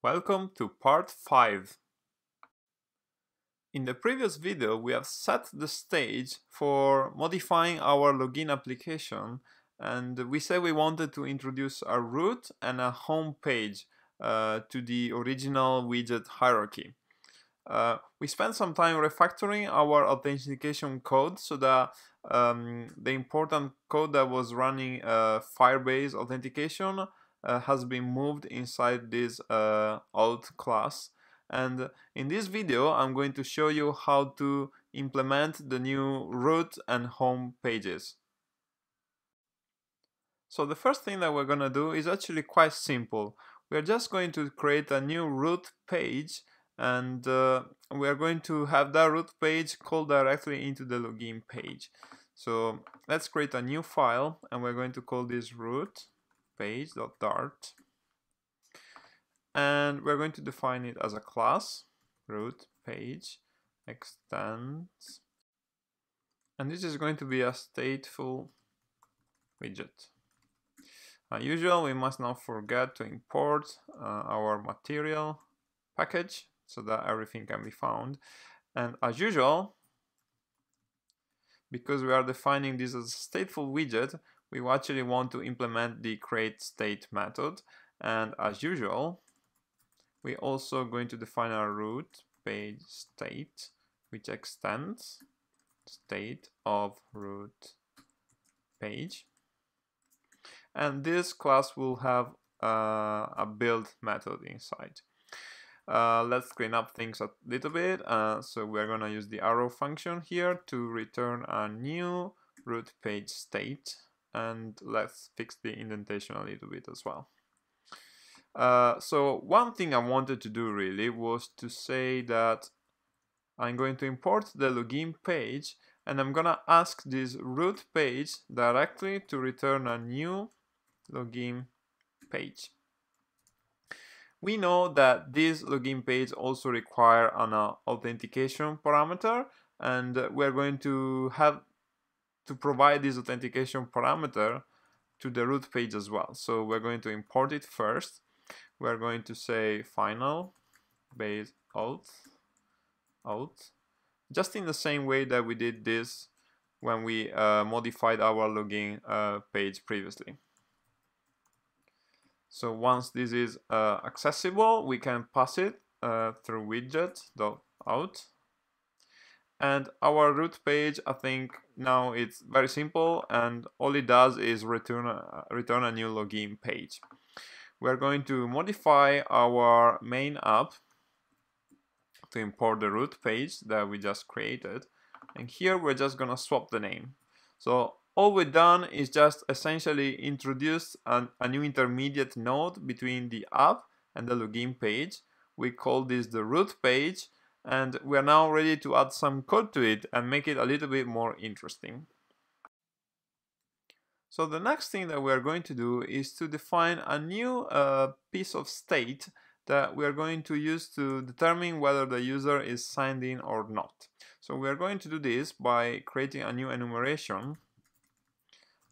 Welcome to part 5. In the previous video we have set the stage for modifying our login application and we said we wanted to introduce a root and a home page uh, to the original widget hierarchy. Uh, we spent some time refactoring our authentication code so that um, the important code that was running uh, Firebase authentication uh, has been moved inside this uh, auth class and in this video I'm going to show you how to implement the new root and home pages. So the first thing that we're gonna do is actually quite simple. We're just going to create a new root page and uh, we are going to have that root page called directly into the login page. So let's create a new file and we're going to call this root page.dart and we're going to define it as a class root page extends and this is going to be a stateful widget. As usual, we must not forget to import uh, our material package so that everything can be found. And as usual, because we are defining this as a stateful widget, we actually want to implement the create state method. And as usual, we also going to define our root page state, which extends state of root page. And this class will have uh, a build method inside. Uh, let's clean up things a little bit. Uh, so we're going to use the arrow function here to return a new root page state and let's fix the indentation a little bit as well. Uh, so one thing I wanted to do really was to say that I'm going to import the login page and I'm gonna ask this root page directly to return a new login page. We know that this login page also require an uh, authentication parameter and we're going to have to provide this authentication parameter to the root page as well. So we're going to import it first. We're going to say final base auth auth just in the same way that we did this when we uh, modified our login uh, page previously. So once this is uh, accessible, we can pass it uh, through widget.auth and our root page I think now it's very simple and all it does is return a, return a new login page. We're going to modify our main app to import the root page that we just created. And here we're just gonna swap the name. So all we've done is just essentially introduce an, a new intermediate node between the app and the login page. We call this the root page and we are now ready to add some code to it and make it a little bit more interesting. So the next thing that we are going to do is to define a new uh, piece of state that we are going to use to determine whether the user is signed in or not. So we are going to do this by creating a new enumeration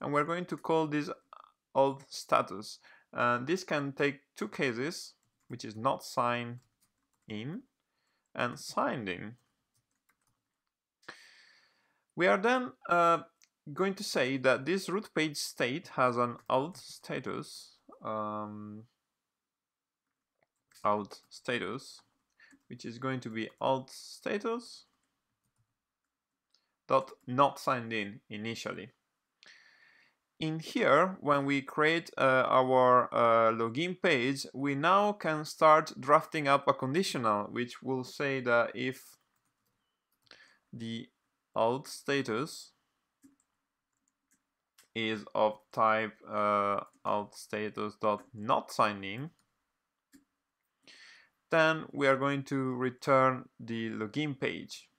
and we're going to call this auth status. And this can take two cases, which is not signed in and signed in. We are then uh, going to say that this root page state has an auth status, um, auth status, which is going to be auth status dot not signed in initially. In here, when we create uh, our uh, login page, we now can start drafting up a conditional, which will say that if the auth status is of type uh, auth status dot not signed in, then we are going to return the login page.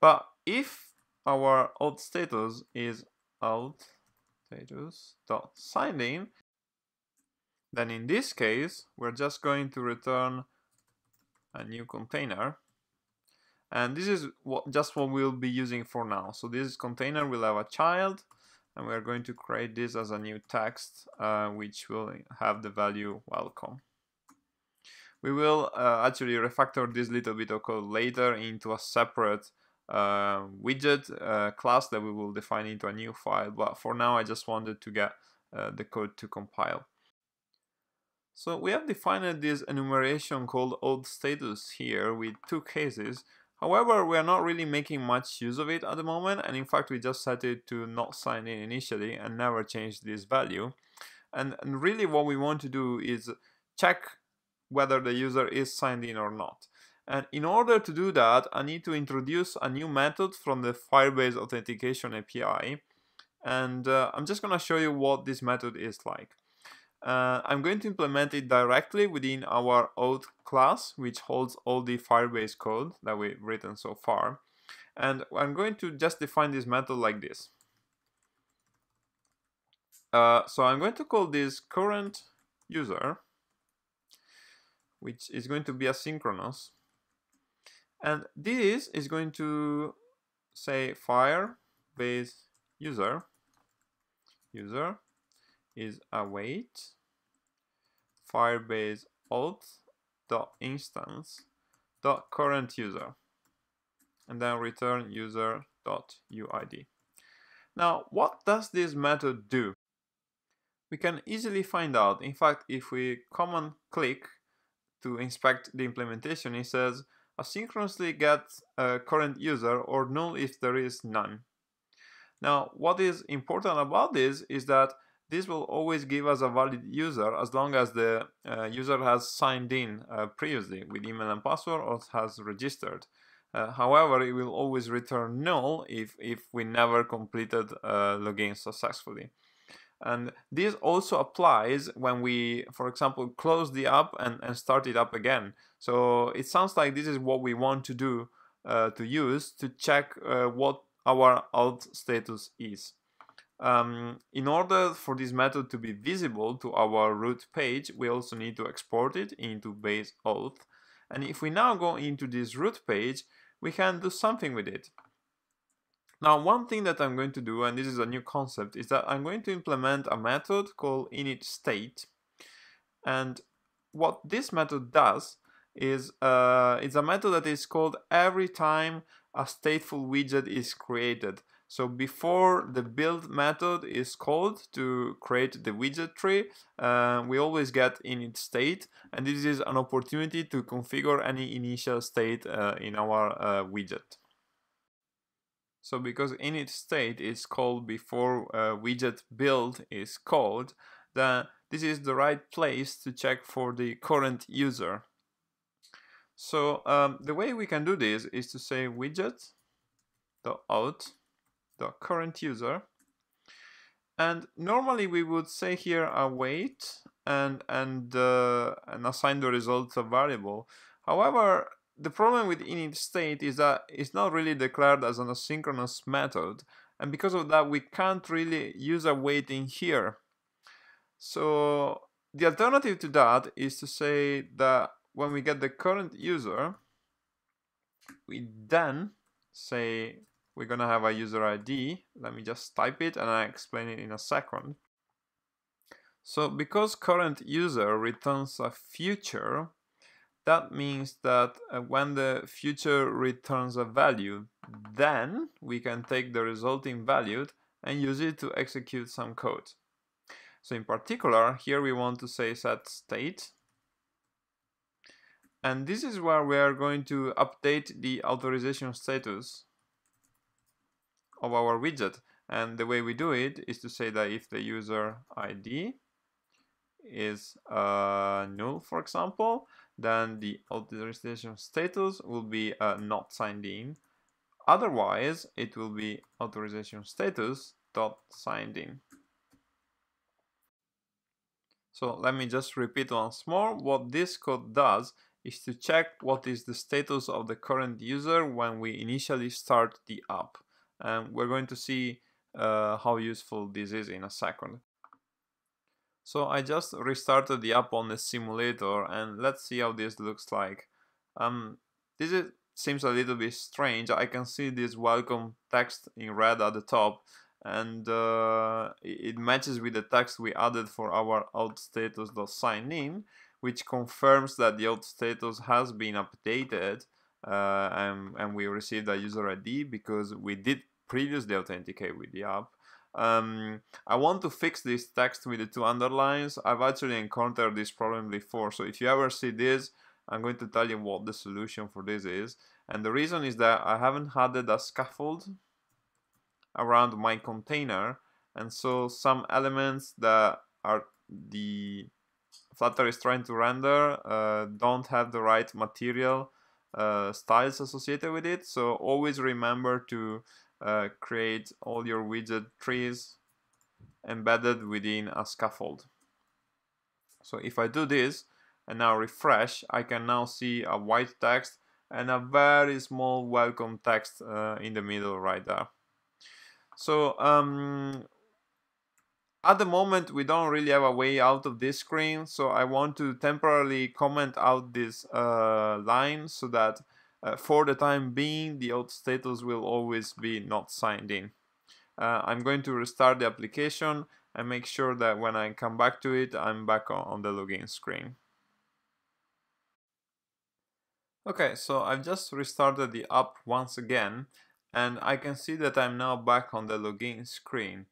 But if our auth status is auth status dot signed in then in this case we're just going to return a new container. And this is what just what we'll be using for now. So this container will have a child and we're going to create this as a new text uh, which will have the value welcome. We will uh, actually refactor this little bit of code later into a separate uh, widget uh, class that we will define into a new file. But for now, I just wanted to get uh, the code to compile. So we have defined this enumeration called auth status here with two cases. However, we are not really making much use of it at the moment, and in fact, we just set it to not sign in initially and never change this value. And, and really what we want to do is check whether the user is signed in or not. And in order to do that, I need to introduce a new method from the Firebase Authentication API. And uh, I'm just going to show you what this method is like. Uh, I'm going to implement it directly within our auth class, which holds all the Firebase code that we've written so far. And I'm going to just define this method like this. Uh, so I'm going to call this current user, which is going to be asynchronous. And this is going to say Firebase user, user is await firebase auth dot instance dot current user and then return user dot uid. Now, what does this method do? We can easily find out. In fact, if we command click to inspect the implementation, it says asynchronously get a current user or null if there is none. Now, what is important about this is that this will always give us a valid user as long as the uh, user has signed in uh, previously with email and password or has registered. Uh, however, it will always return null if, if we never completed uh, login successfully. And this also applies when we, for example, close the app and, and start it up again. So it sounds like this is what we want to do uh, to use to check uh, what our auth status is. Um, in order for this method to be visible to our root page, we also need to export it into base auth. And if we now go into this root page, we can do something with it. Now, one thing that I'm going to do, and this is a new concept, is that I'm going to implement a method called init state. And what this method does is uh, it's a method that is called every time a stateful widget is created. So before the build method is called to create the widget tree, uh, we always get init state, and this is an opportunity to configure any initial state uh, in our uh, widget. So because init state is called before uh, widget build is called, then this is the right place to check for the current user. So um, the way we can do this is to say widget the auth the current user. And normally we would say here await and and uh, and assign the result a variable. However, the problem with init state is that it's not really declared as an asynchronous method, and because of that, we can't really use awaiting here. So the alternative to that is to say that when we get the current user, we then say we're to have a user ID. Let me just type it and I'll explain it in a second. So because current user returns a future, that means that uh, when the future returns a value, then we can take the resulting value and use it to execute some code. So in particular, here we want to say set state. And this is where we are going to update the authorization status of our widget. And the way we do it is to say that if the user ID is uh, null, for example, then the authorization status will be uh, not signed in. Otherwise, it will be authorization status dot signed in. So let me just repeat once more. What this code does is to check what is the status of the current user when we initially start the app and we're going to see uh, how useful this is in a second. So I just restarted the app on the simulator and let's see how this looks like. Um, this is, seems a little bit strange. I can see this welcome text in red at the top and uh, it matches with the text we added for our auth status.sign in which confirms that the auth status has been updated uh, and, and we received a user ID because we did previously authenticate with the app. Um, I want to fix this text with the two underlines. I've actually encountered this problem before, so if you ever see this, I'm going to tell you what the solution for this is. And the reason is that I haven't added a scaffold around my container, and so some elements that are the Flutter is trying to render uh, don't have the right material uh, styles associated with it. So always remember to uh, create all your widget trees embedded within a scaffold. So if I do this and now refresh, I can now see a white text and a very small welcome text uh, in the middle right there. So um, at the moment we don't really have a way out of this screen so I want to temporarily comment out this uh, line so that uh, for the time being the auth status will always be not signed in. Uh, I'm going to restart the application and make sure that when I come back to it I'm back on, the login screen. Okay, so I've just restarted the app once again and I can see that I'm now back on the login screen.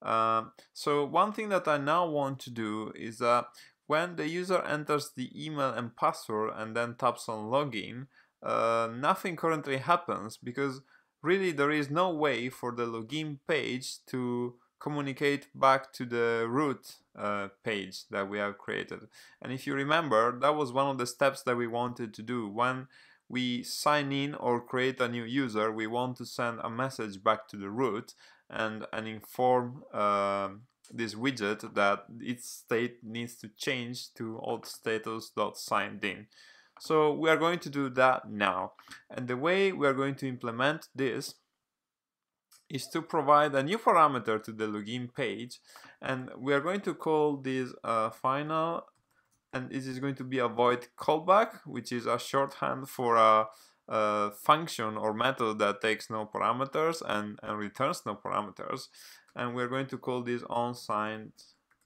Uh, so one thing that I now want to do is that when the user enters the email and password and then taps on login, uh, nothing currently happens because really there is no way for the login page to communicate back to the root uh, page that we have created. And if you remember, that was one of the steps that we wanted to do. When we sign in or create a new user, we want to send a message back to the root and, and inform uh, this widget that its state needs to change to auth status.signed in. So we are going to do that now. And the way we are going to implement this is to provide a new parameter to the login page and we are going to call this uh, final and this is going to be a void callback which is a shorthand for a uh, function or method that takes no parameters and, and returns no parameters and we're going to call this onSigned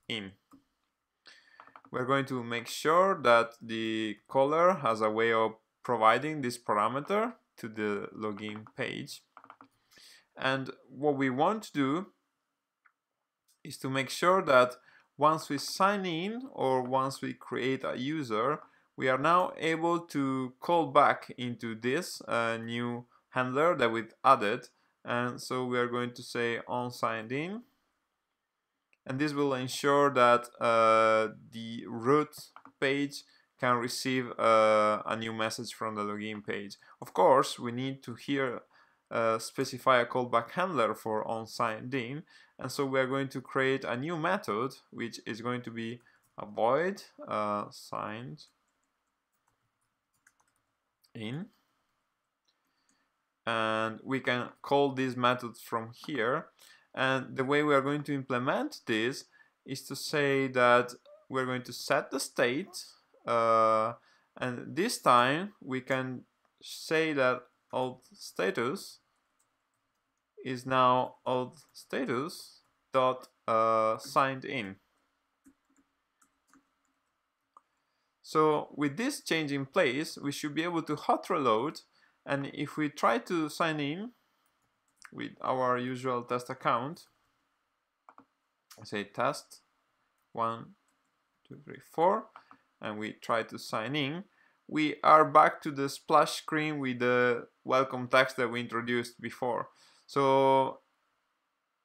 in. We're going to make sure that the caller has a way of providing this parameter to the login page. And what we want to do is to make sure that once we sign in or once we create a user we are now able to call back into this uh, new handler that we've added. And so we are going to say on signed in and this will ensure that uh, the root page can receive uh, a new message from the login page. Of course, we need to here uh, specify a callback handler for on signed in. And so we are going to create a new method which is going to be a void uh, signed in. And we can call this method from here and the way we are going to implement this is to say that we're going to set the state uh, and this time we can say that auth status is now auth status dot uh, signed in So with this change in place, we should be able to hot reload. And if we try to sign in with our usual test account, say test one, two, three, four, and we try to sign in, we are back to the splash screen with the welcome text that we introduced before. So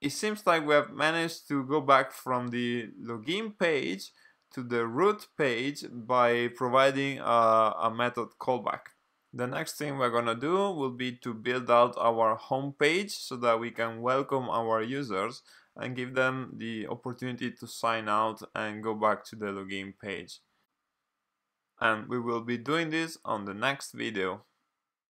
it seems like we have managed to go back from the login page to the root page by providing a, a method callback. The next thing we're gonna do will be to build out our home page so that we can welcome our users and give them the opportunity to sign out and go back to the login page. And we will be doing this on the next video.